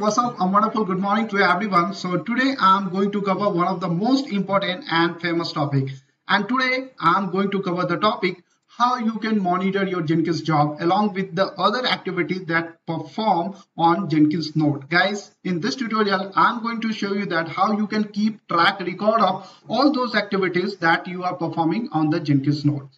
what's up? A wonderful good morning to everyone. So today I'm going to cover one of the most important and famous topic. And today I'm going to cover the topic how you can monitor your Jenkins job along with the other activities that perform on Jenkins node. Guys, in this tutorial, I'm going to show you that how you can keep track record of all those activities that you are performing on the Jenkins node.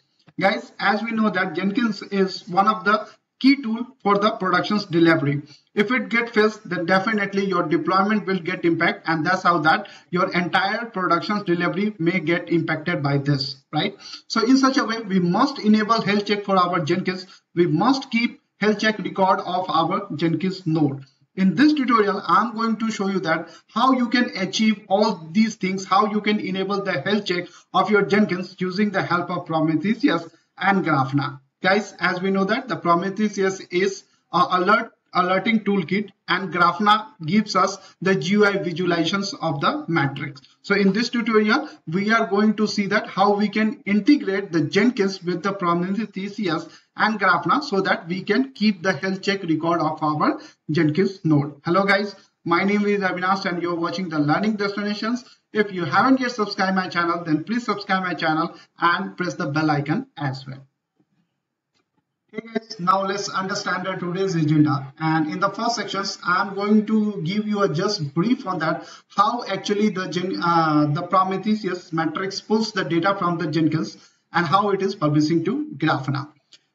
Guys, as we know that Jenkins is one of the key tool for the production's delivery. If it get fails, then definitely your deployment will get impact and that's how that your entire production's delivery may get impacted by this, right? So in such a way, we must enable health check for our Jenkins. We must keep health check record of our Jenkins node. In this tutorial, I'm going to show you that how you can achieve all these things, how you can enable the health check of your Jenkins using the help of Prometheus and Grafana. Guys, as we know that the Prometheus is a alert alerting toolkit and Grafana gives us the GUI visualizations of the matrix. So in this tutorial, we are going to see that how we can integrate the Jenkins with the Prometheus and Grafana so that we can keep the health check record of our Jenkins node. Hello guys, my name is Avinash and you're watching the Learning Destinations. If you haven't yet subscribed my channel, then please subscribe my channel and press the bell icon as well. Hey guys, now let's understand today's agenda. And in the first sections, I'm going to give you a just brief on that, how actually the uh, the Prometheus matrix pulls the data from the Jenkins and how it is publishing to Grafana.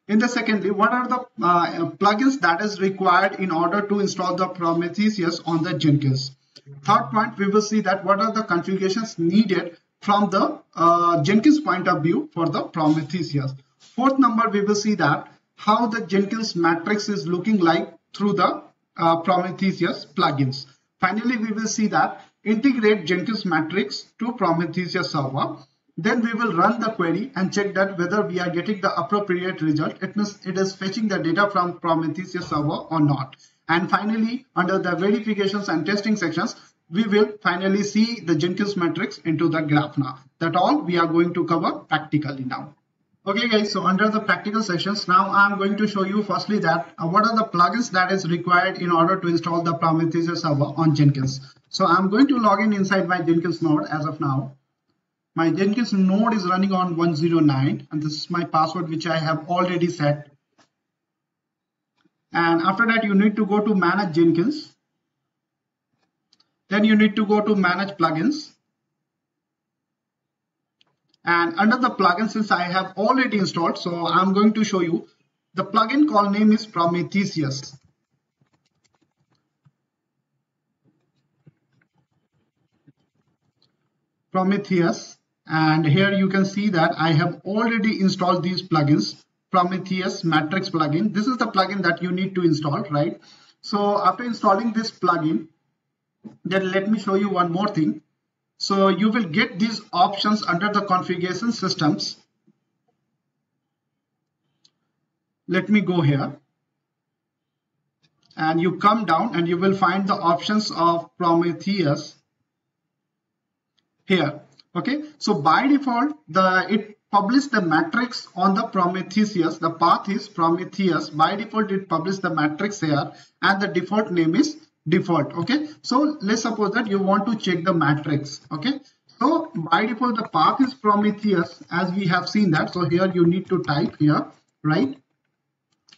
In the secondly, what are the uh, plugins that is required in order to install the Prometheus on the Jenkins. Third point, we will see that what are the configurations needed from the uh, Jenkins point of view for the Prometheus. Fourth number, we will see that how the Jenkins matrix is looking like through the uh, Prometheus plugins. Finally, we will see that integrate Jenkins matrix to Prometheus server. Then we will run the query and check that whether we are getting the appropriate result. It means it is fetching the data from Prometheus server or not. And finally, under the verifications and testing sections, we will finally see the Jenkins matrix into the Grafana. That all we are going to cover practically now. Okay guys, so under the practical sessions, now I'm going to show you firstly that uh, what are the plugins that is required in order to install the Prometheus server on Jenkins. So I'm going to log in inside my Jenkins node as of now. My Jenkins node is running on 109 and this is my password which I have already set. And after that you need to go to manage Jenkins. Then you need to go to manage plugins and under the plugin since I have already installed so I'm going to show you. The plugin call name is Prometheus. Prometheus. And here you can see that I have already installed these plugins. Prometheus matrix plugin. This is the plugin that you need to install right? So after installing this plugin then let me show you one more thing so you will get these options under the configuration systems. Let me go here. And you come down and you will find the options of Prometheus here. Okay, so by default, the it published the matrix on the Prometheus. The path is Prometheus. By default, it published the matrix here and the default name is default okay? So let's suppose that you want to check the matrix okay? So by default the path is prometheus as we have seen that. So here you need to type here right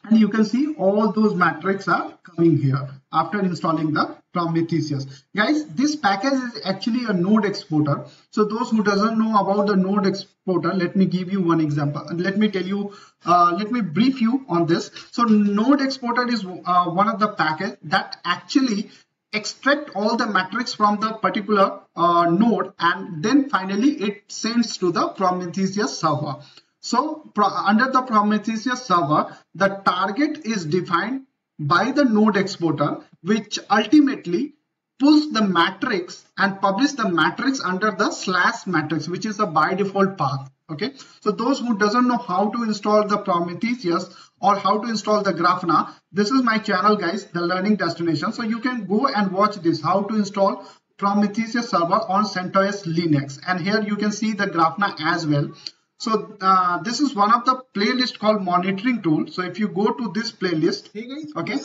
and you can see all those matrix are coming here after installing the Prometheus. Guys, this package is actually a node exporter. So those who doesn't know about the node exporter, let me give you one example. And let me tell you, uh, let me brief you on this. So node exporter is uh, one of the package that actually extract all the metrics from the particular uh, node and then finally it sends to the Prometheus server. So under the Prometheus server, the target is defined by the node exporter, which ultimately pulls the matrix and publish the matrix under the slash matrix, which is a by default path. Okay, so those who doesn't know how to install the Prometheus or how to install the Grafana, this is my channel, guys, the learning destination. So you can go and watch this, how to install Prometheus server on CentOS Linux. And here you can see the Grafana as well. So uh, this is one of the playlist called monitoring tool. So if you go to this playlist, okay.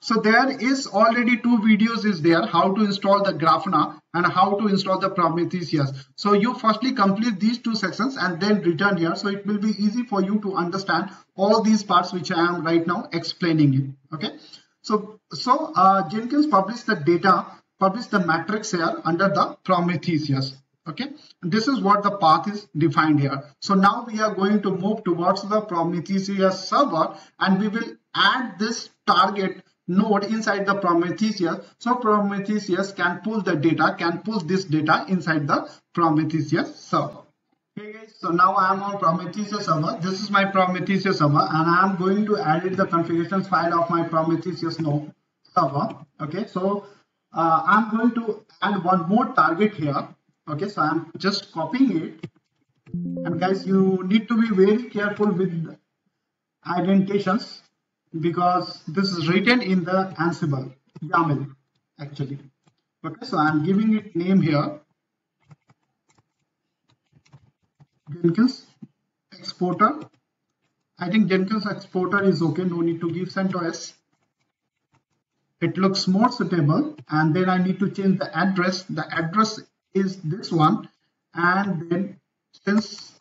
So there is already two videos is there how to install the Grafana and how to install the Prometheus. So you firstly complete these two sections and then return here. So it will be easy for you to understand all these parts which I am right now explaining you. Okay. So, so uh, Jenkins published the data, published the matrix here under the Prometheus. Okay. This is what the path is defined here. So now we are going to move towards the Prometheus server and we will add this target node inside the Prometheus. So Prometheus can pull the data, can pull this data inside the Prometheus server. Okay guys, so now I am on Prometheus server. This is my Prometheus server and I am going to edit the configurations file of my Prometheus node server. Okay, so uh, I'm going to add one more target here. Okay, so I'm just copying it. And guys, you need to be very careful with indentations because this is written in the Ansible YAML actually. Okay, so I'm giving it name here. Jenkins exporter. I think Jenkins exporter is okay. No need to give CentOS. It looks more suitable. And then I need to change the address. The address is this one. And then since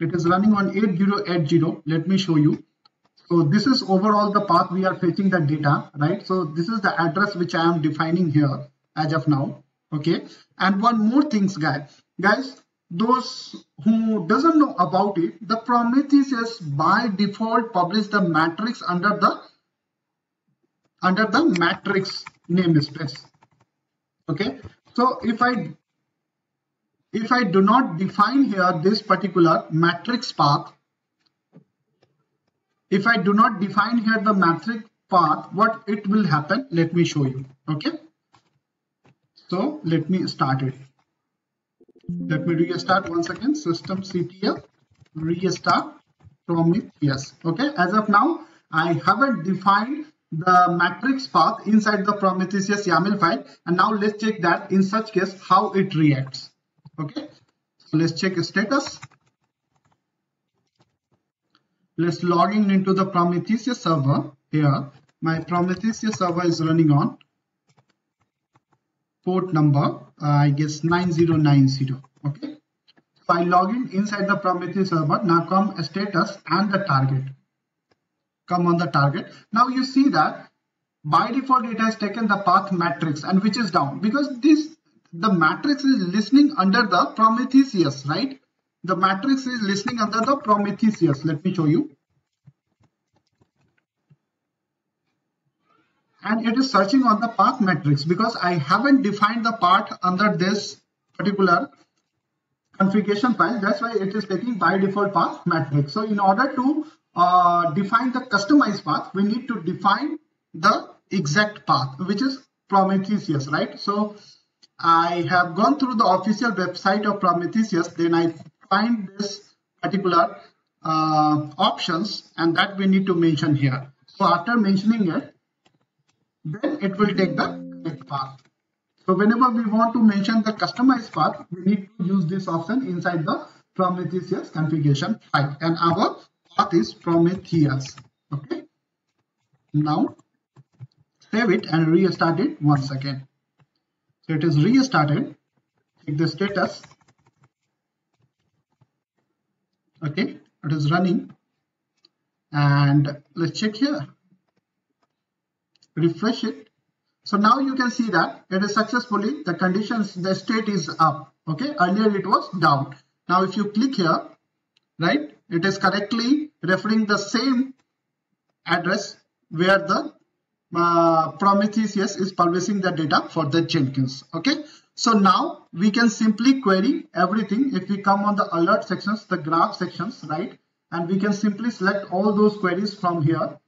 it is running on 8080, let me show you so this is overall the path we are fetching the data, right? So this is the address which I am defining here as of now. Okay. And one more things, guys. Guys, those who doesn't know about it, the Prometheus by default publish the matrix under the under the matrix namespace. Okay. So if I if I do not define here this particular matrix path, if I do not define here the matrix path, what it will happen? Let me show you. Okay. So let me start it. Let me restart once again. System CTL restart Prometheus. Okay. As of now, I haven't defined the matrix path inside the Prometheus YAML file. And now let's check that in such case how it reacts. Okay. So let's check status let's log in into the Prometheus server here. My Prometheus server is running on port number, uh, I guess 9090. Okay. So I log in inside the Prometheus server. Now come status and the target. Come on the target. Now you see that by default it has taken the path matrix and which is down because this the matrix is listening under the Prometheus, right? the matrix is listening under the Prometheus. Let me show you. And it is searching on the path matrix because I haven't defined the part under this particular configuration file. That's why it is taking by default path matrix. So in order to uh, define the customized path, we need to define the exact path, which is Prometheus, right? So I have gone through the official website of Prometheus. Then I find this particular uh, options and that we need to mention here. So after mentioning it, then it will take the correct path. So whenever we want to mention the customized path, we need to use this option inside the Prometheus configuration file and our path is Prometheus. Okay. Now save it and restart it once again. So it is restarted. Check the status. Okay it is running. And let's check here. Refresh it. So now you can see that it is successfully the conditions the state is up. Okay earlier it was down. Now if you click here right it is correctly referring the same address where the uh, Prometheus is publishing the data for the Jenkins okay so now we can simply query everything if we come on the alert sections, the graph sections, right? And we can simply select all those queries from here.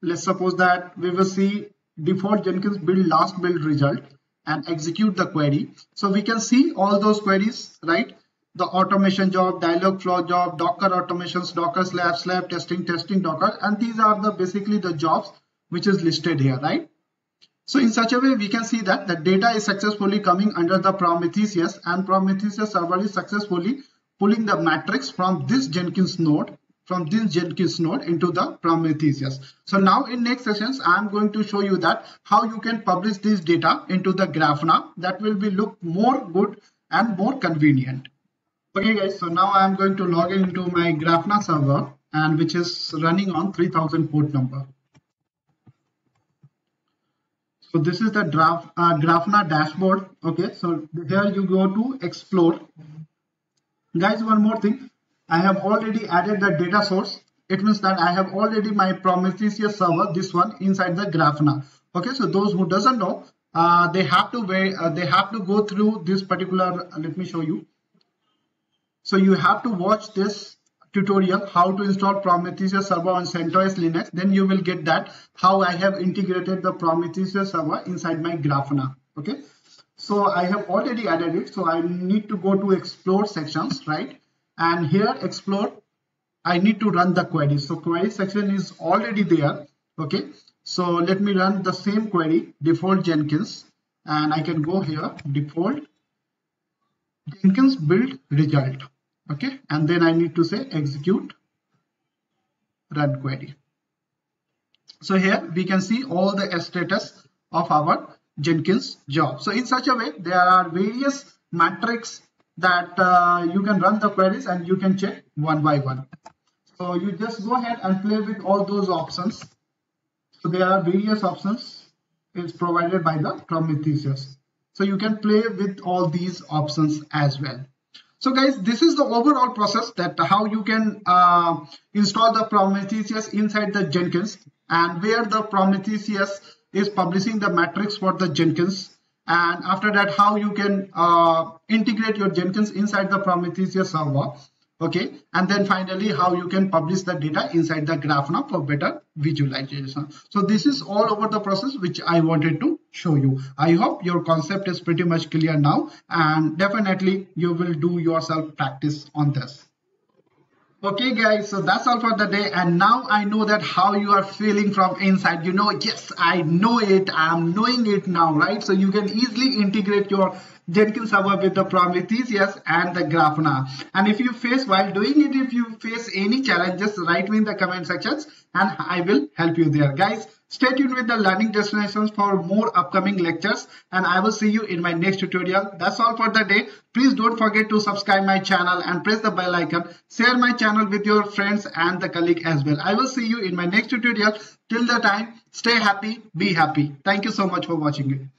Let's suppose that we will see default Jenkins build last build result and execute the query. So we can see all those queries, right? The automation job, dialog flow job, Docker automations, Docker slab, slab testing, testing Docker. And these are the basically the jobs which is listed here, right? So in such a way, we can see that the data is successfully coming under the Prometheus and Prometheus server is successfully pulling the matrix from this Jenkins node from this Jenkins node into the Prometheus. So now in next sessions, I'm going to show you that how you can publish this data into the Grafana that will be look more good and more convenient. Okay guys, so now I'm going to log into my Grafana server and which is running on 3000 port number. So this is the draft, uh, Grafana dashboard. Okay, so here you go to explore. Guys, one more thing. I have already added the data source. It means that I have already my Prometheus server, this one inside the Grafana. Okay, so those who doesn't know, uh, they have to wait, uh, they have to go through this particular. Uh, let me show you. So you have to watch this tutorial how to install Prometheus server on CentOS Linux. Then you will get that how I have integrated the Prometheus server inside my Grafana. Okay. So I have already added it. So I need to go to explore sections, right? And here explore, I need to run the query. So query section is already there. Okay. So let me run the same query default Jenkins and I can go here default Jenkins build result. Okay. And then I need to say execute run query. So here we can see all the status of our Jenkins job. So in such a way, there are various metrics that uh, you can run the queries and you can check one by one. So you just go ahead and play with all those options. So there are various options is provided by the Prometheus. So you can play with all these options as well. So guys, this is the overall process that how you can uh, install the Prometheus inside the Jenkins and where the Prometheus is publishing the metrics for the Jenkins. And after that how you can uh, integrate your Jenkins inside the Prometheus server. Okay? And then finally how you can publish the data inside the Grafana for better visualization. So this is all over the process which I wanted to show you. I hope your concept is pretty much clear now and definitely you will do yourself practice on this. Okay guys so that's all for the day and now i know that how you are feeling from inside. You know yes i know it. I'm knowing it now right? So you can easily integrate your Jenkins server with the Prometheus and the Grafana. And if you face while doing it, if you face any challenges, write me in the comment sections and I will help you there. Guys, stay tuned with the learning destinations for more upcoming lectures and I will see you in my next tutorial. That's all for the day. Please don't forget to subscribe my channel and press the bell icon. Share my channel with your friends and the colleague as well. I will see you in my next tutorial. Till the time, stay happy, be happy. Thank you so much for watching it.